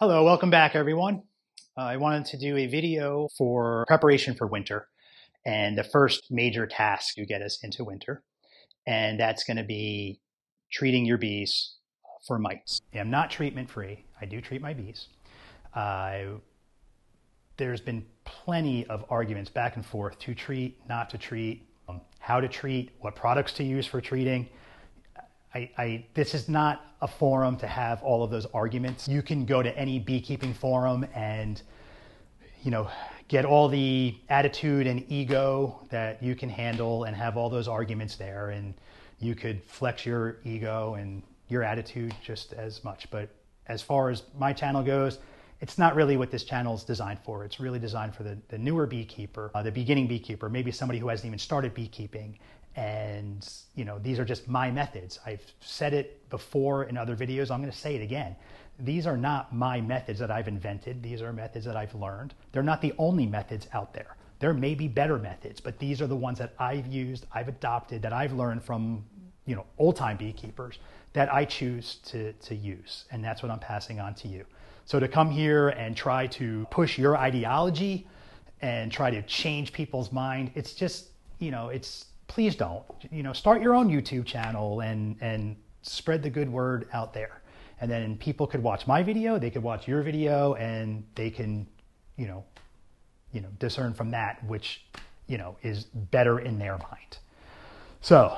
Hello, welcome back everyone. Uh, I wanted to do a video for preparation for winter and the first major task to get us into winter. And that's going to be treating your bees for mites. I'm not treatment free. I do treat my bees. Uh, there's been plenty of arguments back and forth to treat, not to treat, um, how to treat, what products to use for treating. I, I, this is not a forum to have all of those arguments. You can go to any beekeeping forum and, you know, get all the attitude and ego that you can handle and have all those arguments there. And you could flex your ego and your attitude just as much. But as far as my channel goes, it's not really what this channel is designed for. It's really designed for the, the newer beekeeper, uh, the beginning beekeeper, maybe somebody who hasn't even started beekeeping and you know these are just my methods. I've said it before in other videos. I'm going to say it again. These are not my methods that i've invented. These are methods that i've learned. They're not the only methods out there. There may be better methods but these are the ones that i've used i've adopted that i've learned from you know old time beekeepers that i choose to, to use. And that's what i'm passing on to you. So to come here and try to push your ideology and try to change people's mind it's just you know it's please don't. You know, start your own YouTube channel and and spread the good word out there. And then people could watch my video, they could watch your video, and they can, you know, you know, discern from that which, you know, is better in their mind. So,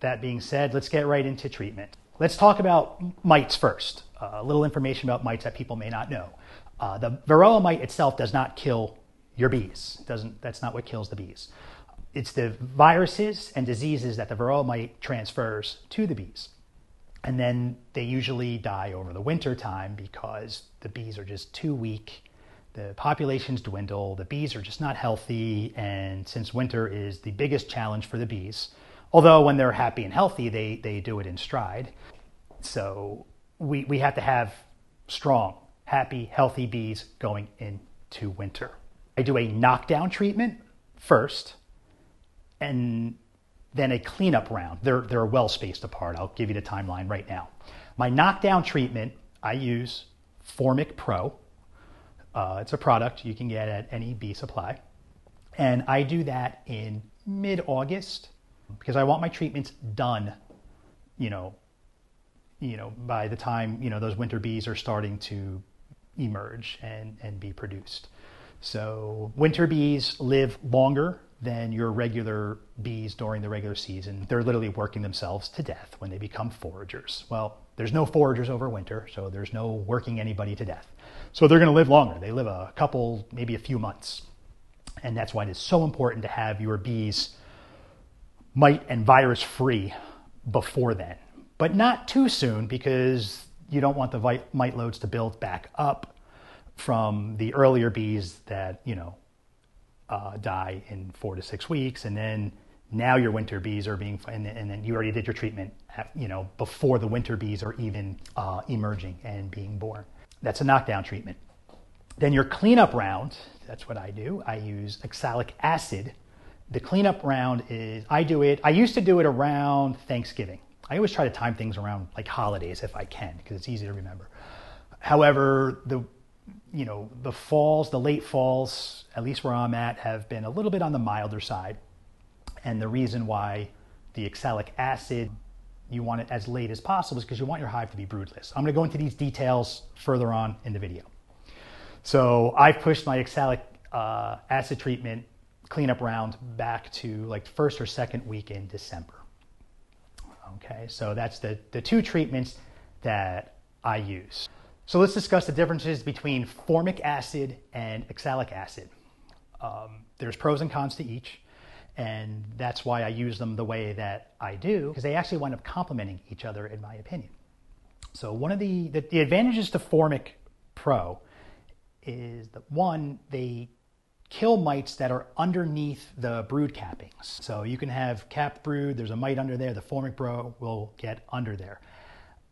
that being said, let's get right into treatment. Let's talk about mites first. Uh, a little information about mites that people may not know. Uh, the varroa mite itself does not kill your bees. Doesn't. That's not what kills the bees it's the viruses and diseases that the varroa mite transfers to the bees. And then they usually die over the winter time because the bees are just too weak. The populations dwindle, the bees are just not healthy, and since winter is the biggest challenge for the bees, although when they're happy and healthy, they, they do it in stride. So we, we have to have strong, happy, healthy bees going into winter. I do a knockdown treatment first, and then a cleanup round. They're, they're well spaced apart. I'll give you the timeline right now. My knockdown treatment, I use Formic Pro. Uh, it's a product you can get at any bee supply. And I do that in mid August because I want my treatments done, you know, you know, by the time, you know, those winter bees are starting to emerge and, and be produced. So winter bees live longer than your regular bees during the regular season. They're literally working themselves to death when they become foragers. Well, there's no foragers over winter, so there's no working anybody to death. So they're going to live longer. They live a couple, maybe a few months. And that's why it is so important to have your bees mite and virus free before then. But not too soon because you don't want the mite loads to build back up from the earlier bees that, you know, uh, die in four to six weeks, and then now your winter bees are being, and, and then you already did your treatment, you know, before the winter bees are even uh, emerging and being born. That's a knockdown treatment. Then your cleanup round, that's what I do. I use oxalic acid. The cleanup round is, I do it, I used to do it around Thanksgiving. I always try to time things around like holidays if I can, because it's easy to remember. However, the you know, the falls, the late falls, at least where I'm at, have been a little bit on the milder side. And the reason why the oxalic acid, you want it as late as possible is because you want your hive to be broodless. I'm going to go into these details further on in the video. So I've pushed my oxalic uh, acid treatment cleanup round back to like first or second week in December. Okay, so that's the, the two treatments that I use. So let's discuss the differences between formic acid and oxalic acid. Um, there's pros and cons to each, and that's why I use them the way that I do, because they actually wind up complementing each other, in my opinion. So one of the, the, the advantages to Formic Pro is that one, they kill mites that are underneath the brood cappings. So you can have capped brood, there's a mite under there, the Formic Pro will get under there.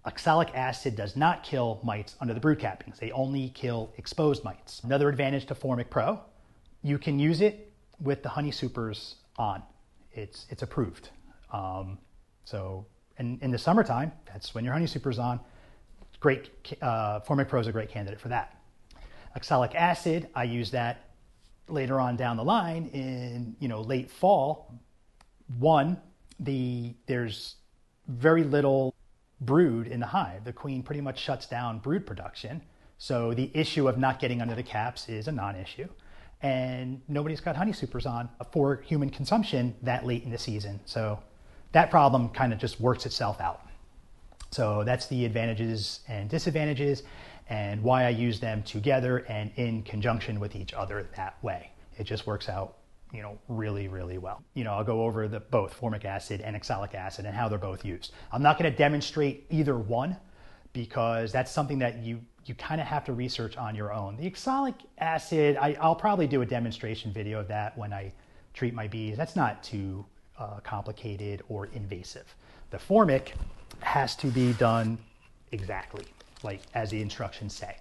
Oxalic acid does not kill mites under the brood cappings. They only kill exposed mites. Another advantage to Formic Pro, you can use it with the honey supers on. It's, it's approved. Um, so in, in the summertime, that's when your honey super's on. great, uh, Formic Pro is a great candidate for that. Oxalic acid, I use that later on down the line in you know late fall. One, the there's very little brood in the hive. The queen pretty much shuts down brood production. So the issue of not getting under the caps is a non-issue. And nobody's got honey supers on for human consumption that late in the season. So that problem kind of just works itself out. So that's the advantages and disadvantages and why I use them together and in conjunction with each other that way. It just works out, you know, really, really well. You know, I'll go over the both formic acid and oxalic acid and how they're both used. I'm not going to demonstrate either one because that's something that you you kind of have to research on your own. The oxalic acid, I, will probably do a demonstration video of that when I treat my bees. That's not too uh, complicated or invasive. The formic has to be done exactly like as the instructions say.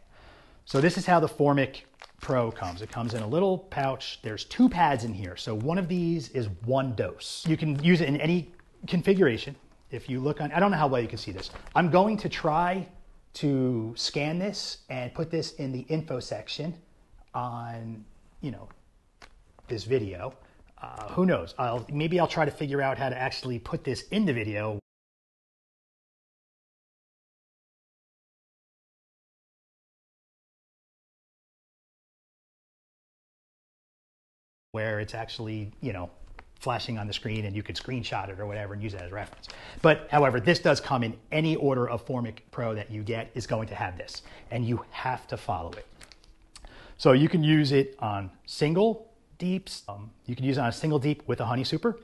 So this is how the Formic Pro comes. It comes in a little pouch. There's two pads in here. So one of these is one dose. You can use it in any configuration. If you look on, I don't know how well you can see this. I'm going to try to scan this and put this in the info section on, you know, this video. Uh, who knows? I'll, maybe I'll try to figure out how to actually put this in the video where it's actually, you know, flashing on the screen and you could screenshot it or whatever and use it as reference. But however, this does come in any order of Formic Pro that you get is going to have this and you have to follow it. So you can use it on single deeps. Um, you can use it on a single deep with a honey super.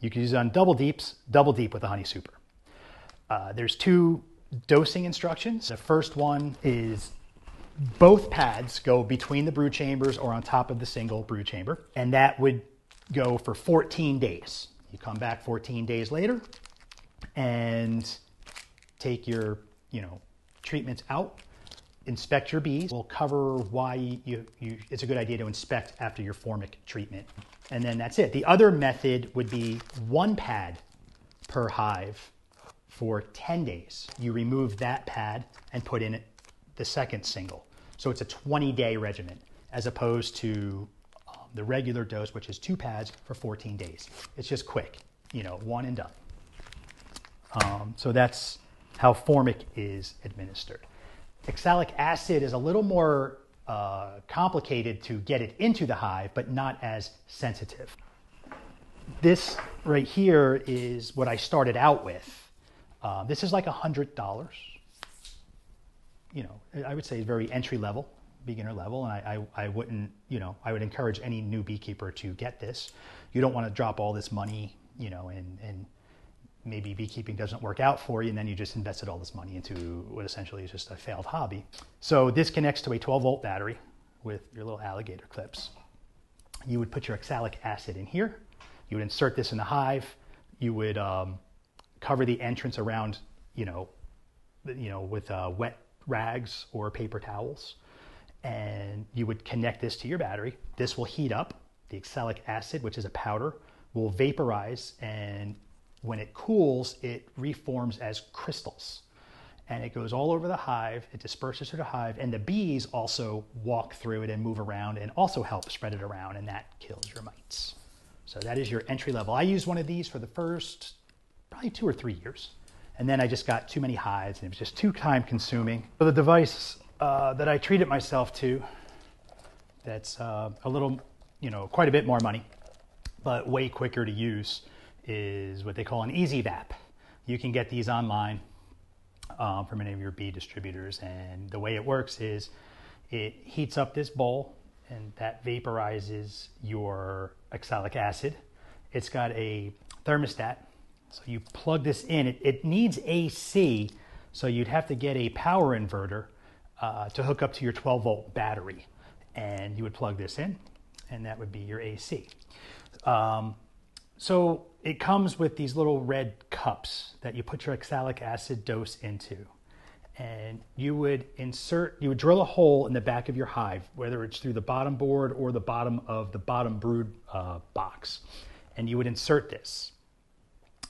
You can use it on double deeps, double deep with a honey super. Uh, there's two dosing instructions. The first one is both pads go between the brood chambers or on top of the single brood chamber, and that would go for 14 days. You come back 14 days later and take your, you know, treatments out, inspect your bees. We'll cover why you, you, it's a good idea to inspect after your formic treatment. And then that's it. The other method would be one pad per hive for 10 days. You remove that pad and put in the second single. So it's a 20 day regimen as opposed to um, the regular dose, which is two pads for 14 days. It's just quick, you know, one and done. Um, so that's how formic is administered. Oxalic acid is a little more uh, complicated to get it into the hive, but not as sensitive. This right here is what I started out with. Uh, this is like $100 you know, I would say very entry level, beginner level, and I, I, I, wouldn't, you know, I would encourage any new beekeeper to get this. You don't want to drop all this money, you know, and, and maybe beekeeping doesn't work out for you, and then you just invested all this money into what essentially is just a failed hobby. So this connects to a 12 volt battery with your little alligator clips. You would put your oxalic acid in here. You would insert this in the hive. You would um, cover the entrance around, you know, you know, with uh, wet rags or paper towels. And you would connect this to your battery. This will heat up. The oxalic acid, which is a powder, will vaporize. And when it cools, it reforms as crystals. And it goes all over the hive. It disperses through the hive. And the bees also walk through it and move around and also help spread it around. And that kills your mites. So that is your entry level. I used one of these for the first probably two or three years. And then I just got too many hides, and it was just too time consuming. So the device uh, that I treated myself to, that's uh, a little, you know, quite a bit more money, but way quicker to use is what they call an EasyVap. You can get these online um, from any of your bee distributors. And the way it works is it heats up this bowl and that vaporizes your oxalic acid. It's got a thermostat so you plug this in. It, it needs AC, so you'd have to get a power inverter uh, to hook up to your 12 volt battery. And you would plug this in, and that would be your AC. Um, so it comes with these little red cups that you put your oxalic acid dose into. And you would insert, you would drill a hole in the back of your hive, whether it's through the bottom board or the bottom of the bottom brood uh, box. And you would insert this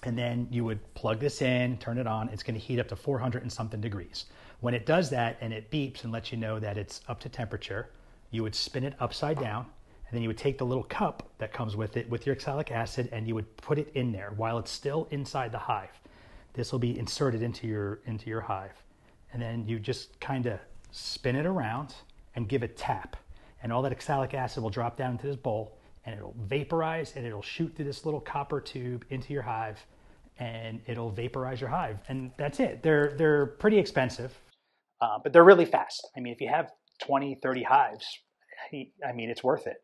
and then you would plug this in, turn it on. It's going to heat up to 400 and something degrees. When it does that and it beeps and lets you know that it's up to temperature, you would spin it upside down and then you would take the little cup that comes with it with your oxalic acid and you would put it in there while it's still inside the hive. This will be inserted into your into your hive. And then you just kind of spin it around and give it tap. And all that oxalic acid will drop down into this bowl and it'll vaporize and it'll shoot through this little copper tube into your hive and it'll vaporize your hive. And that's it. They're they're pretty expensive, uh, but they're really fast. I mean, if you have 20, 30 hives, I mean, it's worth it.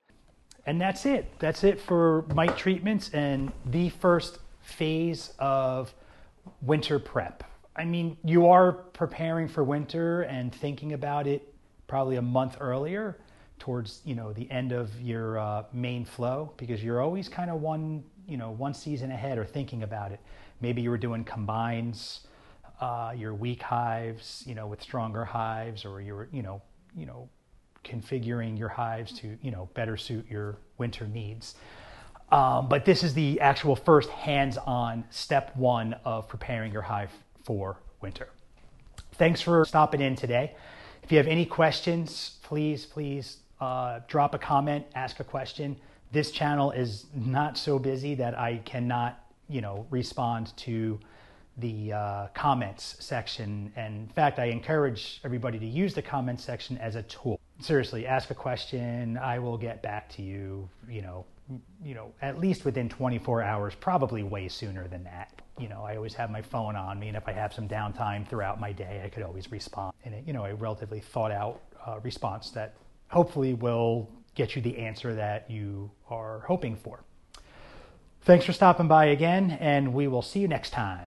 And that's it. That's it for mite treatments and the first phase of winter prep. I mean, you are preparing for winter and thinking about it probably a month earlier towards, you know, the end of your uh, main flow because you're always kind of one, you know, one season ahead or thinking about it. Maybe you were doing combines, uh, your weak hives, you know, with stronger hives or you're, you know, you know, configuring your hives to, you know, better suit your winter needs. Um, but this is the actual first hands-on step one of preparing your hive for winter. Thanks for stopping in today. If you have any questions, please, please uh, drop a comment, ask a question. This channel is not so busy that I cannot, you know, respond to the uh, comments section. And in fact, I encourage everybody to use the comments section as a tool. Seriously, ask a question. I will get back to you, you know, you know, at least within 24 hours, probably way sooner than that. You know, I always have my phone on me, and if I have some downtime throughout my day, I could always respond in a, you know, a relatively thought out uh, response that hopefully will get you the answer that you are hoping for. Thanks for stopping by again, and we will see you next time.